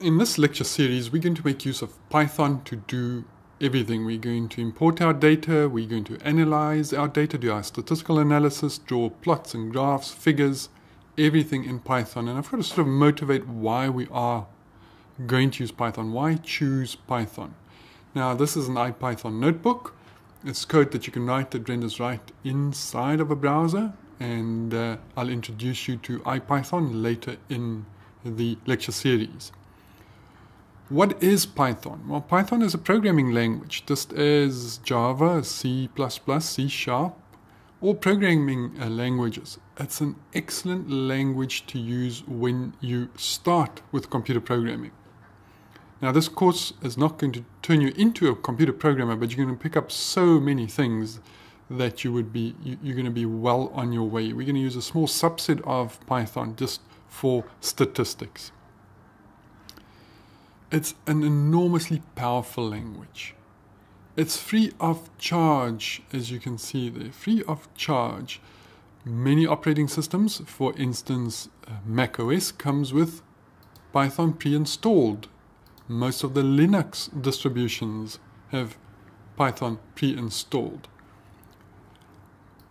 In this lecture series, we're going to make use of Python to do everything. We're going to import our data, we're going to analyze our data, do our statistical analysis, draw plots and graphs, figures, everything in Python. And I've got to sort of motivate why we are going to use Python. Why choose Python? Now, this is an IPython notebook. It's code that you can write that renders right inside of a browser. And uh, I'll introduce you to IPython later in the lecture series. What is Python? Well, Python is a programming language, just as Java, C++, C Sharp, all programming uh, languages. It's an excellent language to use when you start with computer programming. Now, this course is not going to turn you into a computer programmer, but you're going to pick up so many things that you would be you're going to be well on your way. We're going to use a small subset of Python just for statistics. It's an enormously powerful language. It's free of charge, as you can see there, free of charge. Many operating systems, for instance, uh, Mac OS comes with Python pre-installed. Most of the Linux distributions have Python pre-installed.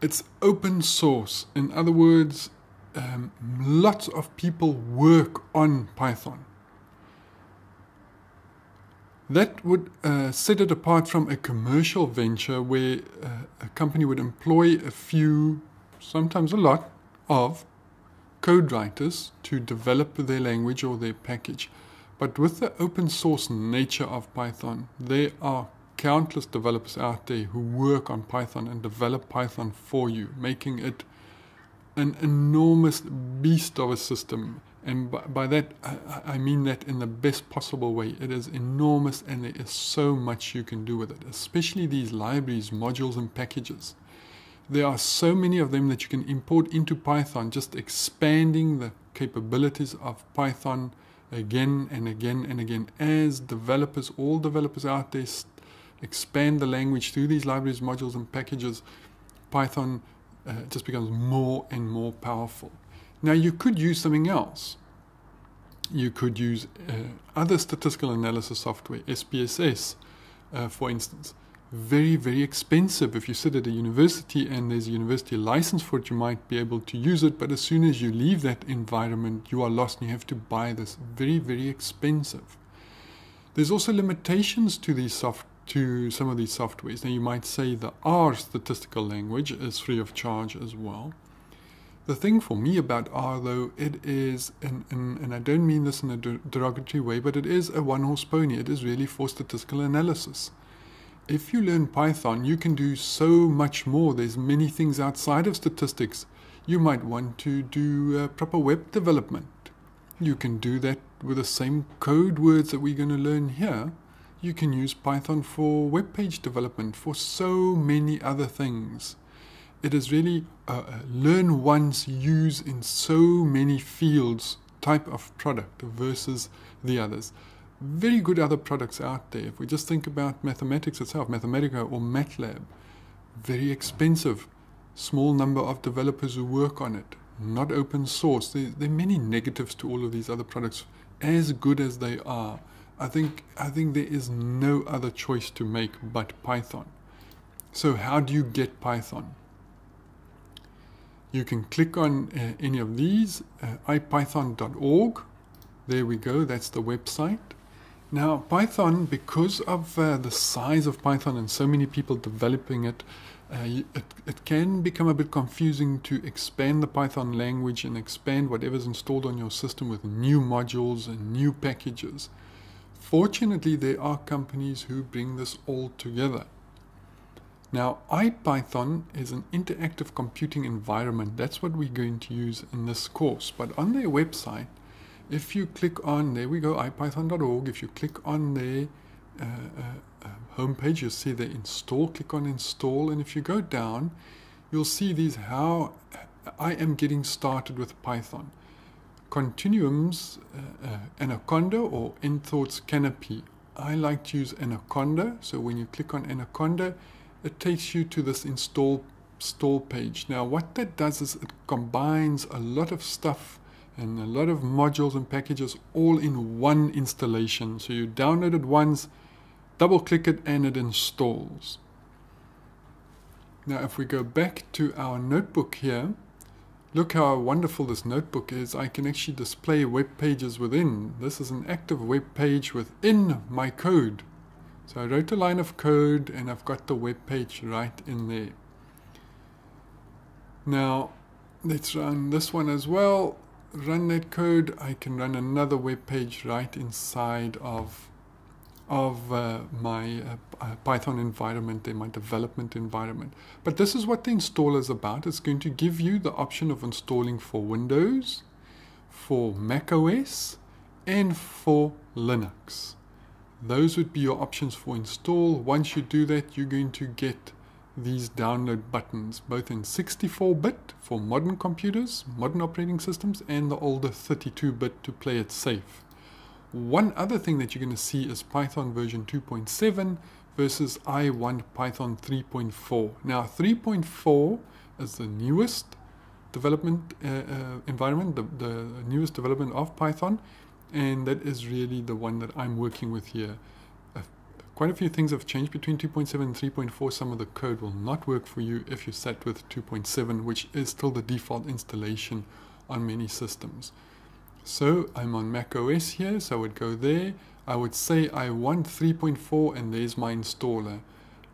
It's open source. In other words, um, lots of people work on Python. That would uh, set it apart from a commercial venture where uh, a company would employ a few, sometimes a lot, of code writers to develop their language or their package. But with the open source nature of Python, there are countless developers out there who work on Python and develop Python for you, making it an enormous beast of a system and by, by that, I, I, mean that in the best possible way. It is enormous and there is so much you can do with it, especially these libraries, modules, and packages. There are so many of them that you can import into Python, just expanding the capabilities of Python again and again and again. As developers, all developers out there expand the language through these libraries, modules, and packages, Python uh, just becomes more and more powerful. Now, you could use something else. You could use uh, other statistical analysis software, SPSS, uh, for instance. Very, very expensive. If you sit at a university and there's a university license for it, you might be able to use it. But as soon as you leave that environment, you are lost and you have to buy this. Very, very expensive. There's also limitations to these soft to some of these softwares. Now you might say the R statistical language is free of charge as well. The thing for me about R, though, it is, and, and, and I don't mean this in a derogatory way, but it is a one horse pony. It is really for statistical analysis. If you learn Python, you can do so much more. There's many things outside of statistics. You might want to do uh, proper web development. You can do that with the same code words that we're going to learn here. You can use Python for web page development, for so many other things it is really a learn once, use in so many fields type of product versus the others. Very good other products out there. If we just think about mathematics itself, Mathematica or MATLAB, very expensive, small number of developers who work on it, not open source. There, there are many negatives to all of these other products, as good as they are. I think I think there is no other choice to make but Python. So how do you get Python? You can click on uh, any of these, uh, ipython.org. There we go, that's the website. Now, Python, because of uh, the size of Python and so many people developing it, uh, it, it can become a bit confusing to expand the Python language and expand whatever's installed on your system with new modules and new packages. Fortunately, there are companies who bring this all together. Now, IPython is an interactive computing environment. That's what we're going to use in this course. But on their website, if you click on, there we go, ipython.org, if you click on their uh, uh, uh, homepage, you'll see the install, click on install, and if you go down, you'll see these how I am getting started with Python. Continuum's, uh, uh, Anaconda or Enthought's Canopy. I like to use Anaconda, so when you click on Anaconda, it takes you to this install page. Now what that does is it combines a lot of stuff and a lot of modules and packages all in one installation. So you download it once, double click it and it installs. Now if we go back to our notebook here, look how wonderful this notebook is. I can actually display web pages within. This is an active web page within my code. So I wrote a line of code and I've got the web page right in there. Now let's run this one as well run that code, I can run another web page right inside of of uh, my uh, uh, Python environment and my development environment. But this is what the installer is about. It's going to give you the option of installing for Windows, for Mac OS, and for Linux. Those would be your options for install. Once you do that, you're going to get these download buttons, both in 64-bit for modern computers, modern operating systems, and the older 32-bit to play it safe. One other thing that you're going to see is Python version 2.7 versus I want Python 3.4. Now 3.4 is the newest development uh, uh, environment, the, the newest development of Python, and that is really the one that I'm working with here. Uh, quite a few things have changed between 2.7 and 3.4. Some of the code will not work for you if you set with 2.7, which is still the default installation on many systems. So I'm on Mac OS here, so I would go there. I would say I want 3.4 and there's my installer.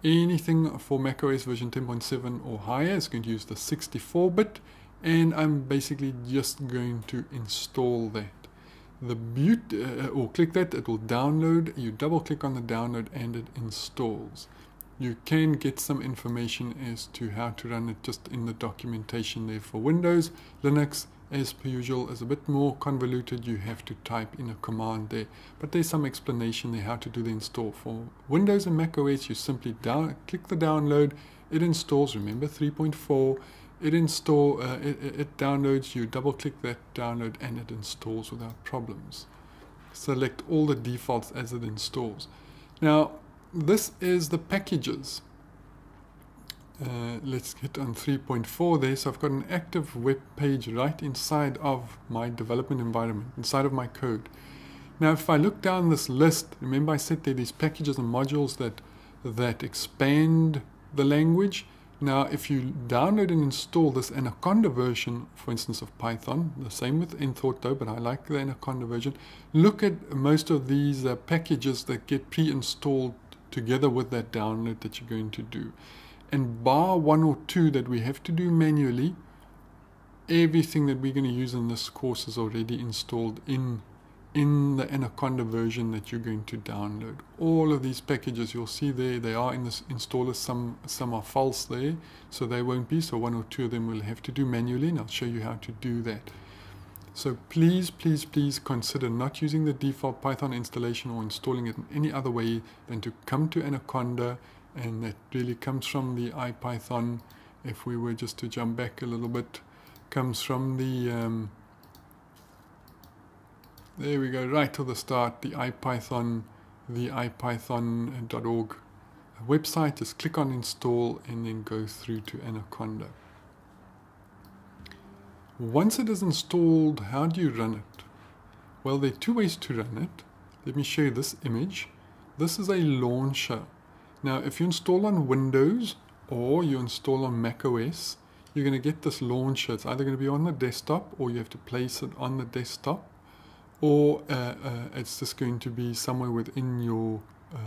Anything for Mac OS version 10.7 or higher is going to use the 64-bit and I'm basically just going to install that the beauty, uh, or click that, it will download. You double click on the download and it installs. You can get some information as to how to run it just in the documentation there for Windows. Linux, as per usual, is a bit more convoluted. You have to type in a command there. But there's some explanation there how to do the install. For Windows and Mac OS, you simply down, click the download. It installs, remember 3.4 it install uh, it, it downloads you double click that download and it installs without problems. Select all the defaults as it installs. Now this is the packages. Uh, let's hit on 3.4 there. So I've got an active web page right inside of my development environment inside of my code. Now if I look down this list remember I said there are these packages and modules that that expand the language now, if you download and install this Anaconda version, for instance, of Python, the same with though, but I like the Anaconda version, look at most of these uh, packages that get pre-installed together with that download that you're going to do. And bar one or two that we have to do manually, everything that we're going to use in this course is already installed in in the Anaconda version that you're going to download. All of these packages you'll see there, they are in this installer. Some, some are false there, so they won't be. So one or two of them will have to do manually, and I'll show you how to do that. So please, please, please consider not using the default Python installation or installing it in any other way than to come to Anaconda, and that really comes from the IPython. If we were just to jump back a little bit, comes from the um, there we go, right to the start, the IPython, the ipython.org website. Just click on install and then go through to Anaconda. Once it is installed, how do you run it? Well, there are two ways to run it. Let me show you this image. This is a launcher. Now, if you install on Windows or you install on Mac OS, you're going to get this launcher. It's either going to be on the desktop or you have to place it on the desktop or uh, uh, it's just going to be somewhere within your uh,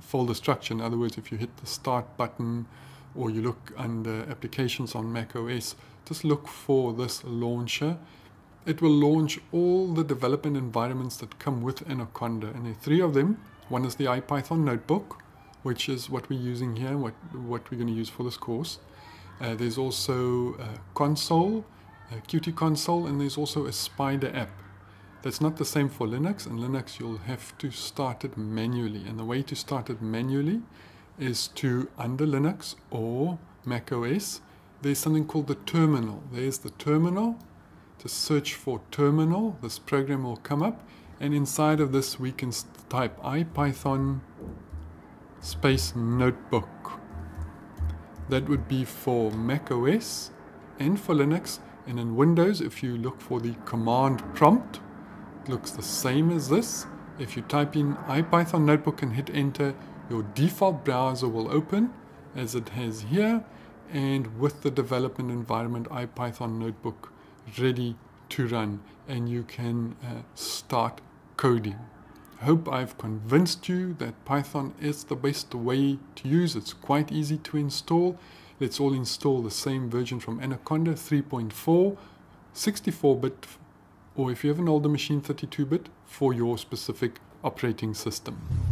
folder structure. In other words, if you hit the start button or you look under applications on Mac OS, just look for this launcher. It will launch all the development environments that come with Anaconda, and there are three of them. One is the IPython notebook, which is what we're using here, what, what we're going to use for this course. Uh, there's also console, Qt console, and there's also a Spyder app. That's not the same for Linux. In Linux, you'll have to start it manually. And the way to start it manually is to, under Linux or Mac OS, there's something called the terminal. There's the terminal. To search for terminal, this program will come up. And inside of this, we can type IPython space notebook. That would be for Mac OS and for Linux. And in Windows, if you look for the command prompt, looks the same as this. If you type in IPython Notebook and hit enter, your default browser will open as it has here and with the development environment IPython Notebook ready to run and you can uh, start coding. Hope I've convinced you that Python is the best way to use. It's quite easy to install. Let's all install the same version from Anaconda 3.4, 64-bit, or if you have an older machine, 32-bit, for your specific operating system.